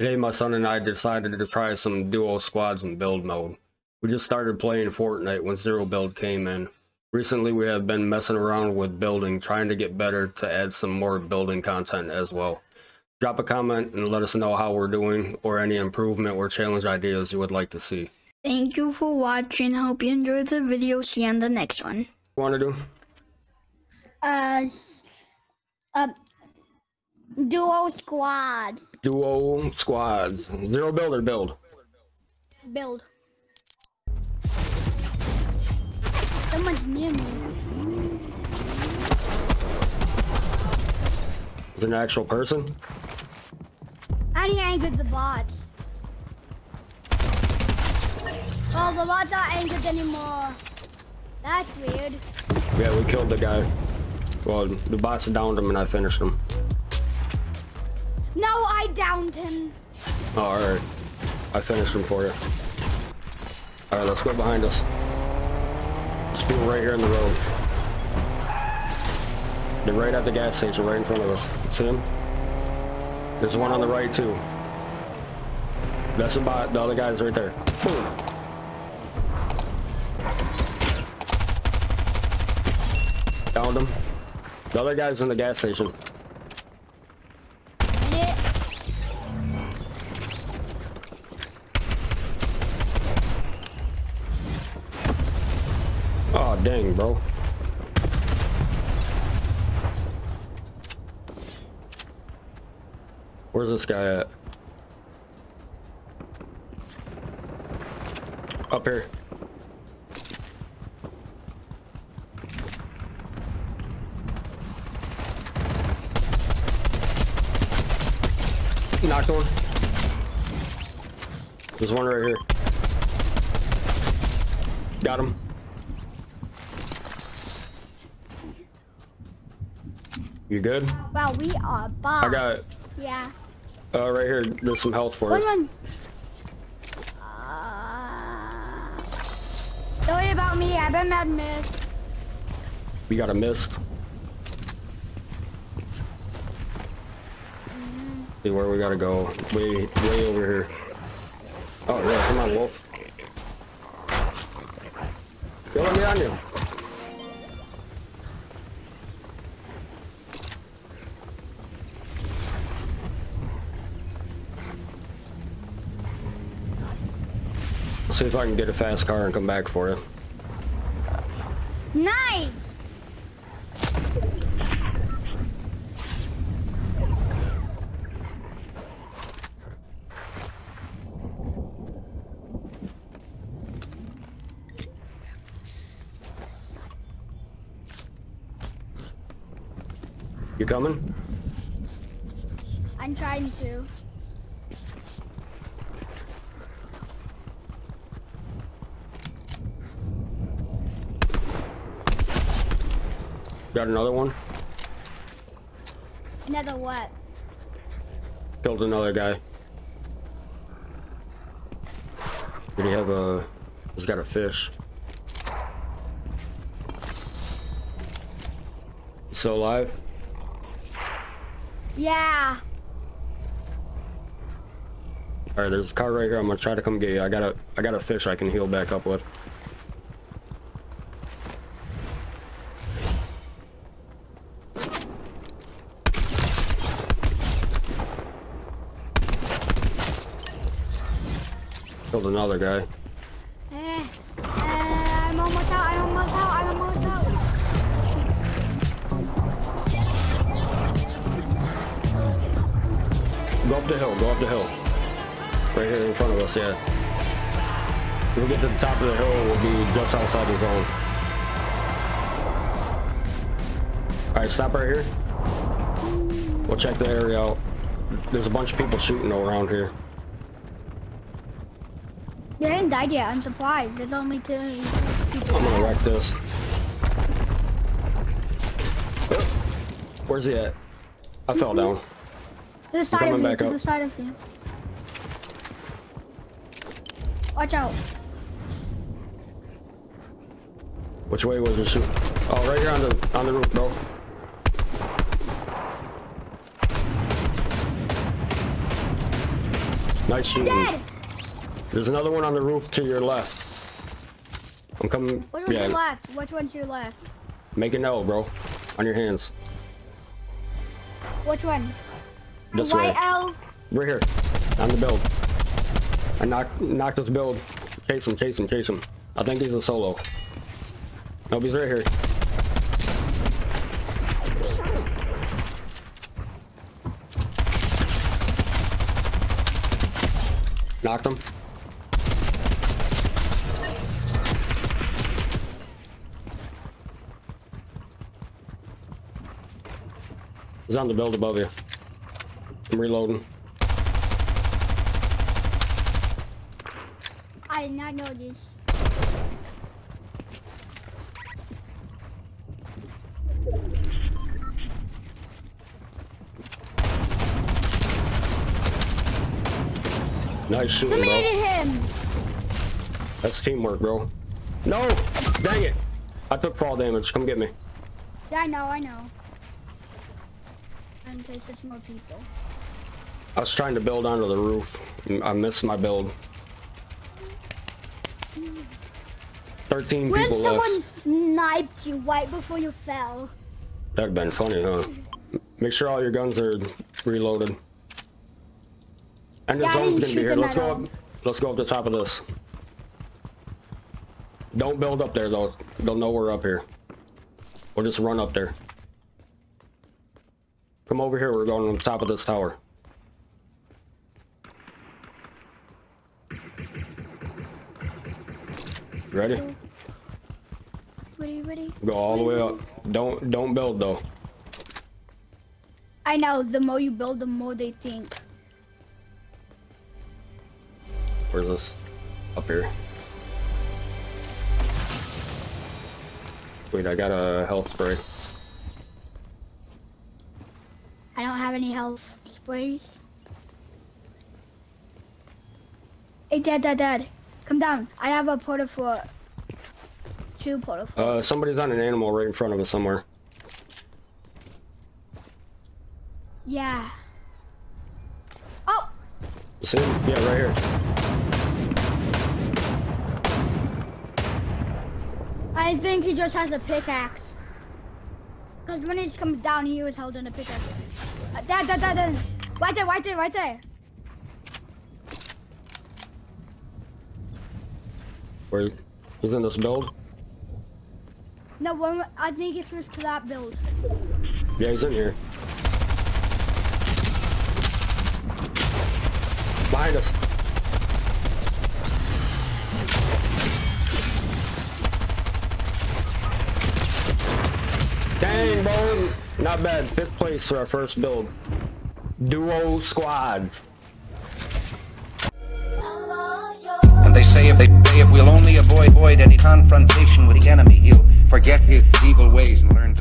Today my son and I decided to try some duo squads in build mode. We just started playing Fortnite when Zero Build came in. Recently we have been messing around with building, trying to get better to add some more building content as well. Drop a comment and let us know how we're doing or any improvement or challenge ideas you would like to see. Thank you for watching. Hope you enjoyed the video. See you on the next one. Want to do? Uh, um, duo squad Duo squads. Zero build or build? build. Someone's near me. Is it an actual person? And he angered the bots. Well, the bots aren't angered anymore. That's weird. Yeah, we killed the guy. Well, the bots downed him and I finished him. I downed him. Alright. I finished him for you. Alright, let's go behind us. There's people right here in the road. They're right at the gas station, right in front of us. See him? There's one on the right, too. That's about. The other guy's right there. Boom. Downed him. The other guy's in the gas station. Dang, bro. Where's this guy at? Up here. Knocked one. There's one right here. Got him. You good? well, we are bots. I got it. Yeah. uh, right here. There's some health for One, you. one. Uh, don't worry about me. I've been mad missed. We got a mist. See where we gotta go. Way, way over here. Oh yeah, come on, Wolf. Yo, let me on you. See if I can get a fast car and come back for you. Nice. You coming? I'm trying to. Got another one? Another what? Killed another guy. Did he have a... He's got a fish. He's still alive? Yeah. Alright, there's a car right here. I'm gonna try to come get you. I got a I got a fish I can heal back up with. Killed another guy. Go up the hill, go up the hill. Right here in front of us, yeah. When we get to the top of the hill, we'll be just outside the zone. Alright, stop right here. We'll check the area out. There's a bunch of people shooting around here. You didn't die yet. I'm surprised. There's only two people. I'm gonna wreck this. Where's he at? I fell mm-hmm. down. To the side coming of you. back To up. the side of you. Watch out. Which way was he shooting? Oh, right here on the on the roof, bro. Nice shooting. Dead! There's another one on the roof to your left. I'm coming. Which one's yeah, your left? Which one's your left? make an L, bro. On your hands. Which one? This White way. L. Right here. On the build. I knocked knocked this build. Chase him, chase him, chase him. I think he's a solo. Nope, he's right here. Knocked him. He's on the build above you. I'm reloading. I did not know this. Nice shooting, bro. Eliminated him! That's teamwork, bro. No! Dang it! I took fall damage. Come get me. Yeah, I know, I know. In case there's more people. I was trying to build onto the roof. I missed my build. 13 When people someone left. sniped you right before you fell. That'd been funny, huh? Make sure all your guns are reloaded. And the Yeah, zone's gonna be here. Let's go up. Let's go up the top of this. Don't build up there though. They'll know we're up here. We'll just run up there. Over here. We're going on top of this tower. Ready? Ready, ready? Go all the way up. Don't don't build though. I know, the more you build, the more they think. Where's this? Up here. Wait, I got a health spray. I don't have any health sprays. Hey, Dad, Dad, Dad. Come down. I have a portal for two porta for. Uh, somebody's on an animal right in front of us somewhere. yeah. Oh! See him? Yeah, right here. I think he just has a pickaxe. Because when he's coming down, he was holding a pickaxe. Dad, Dad, Dad, Dad. Right there, right there, right there. Where he's in this build? No, one, I think it was to that build. Yeah, he's in here. Behind us. Dang, bro. Not bad. Fifth place for our first build. Duo squads. And they say if they say if we'll only avoid, avoid any confrontation with the enemy, he'll forget his evil ways and learn.